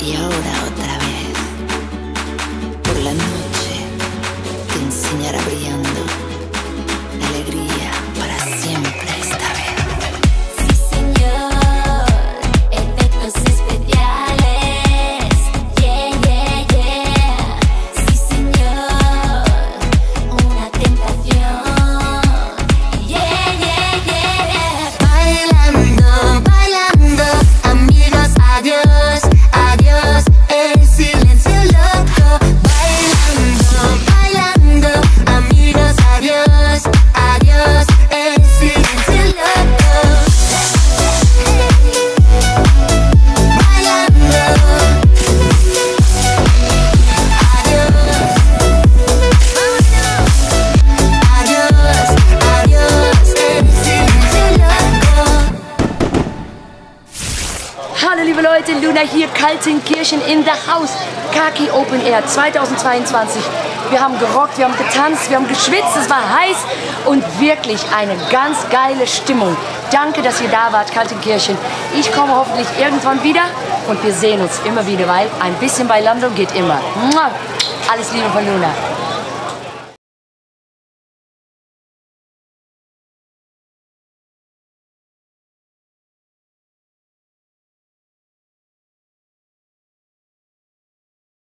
Behold, out Leute, Luna hier, Kaltenkirchen in the House. Kaki Open Air 2022. Wir haben gerockt, wir haben getanzt, wir haben geschwitzt, es war heiß und wirklich eine ganz geile Stimmung. Danke, dass ihr da wart, Kaltenkirchen. Ich komme hoffentlich irgendwann wieder und wir sehen uns immer wieder, weil ein bisschen bei London geht immer. Alles Liebe von Luna.